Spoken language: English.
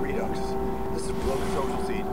Redux. This is Blow Social Seed.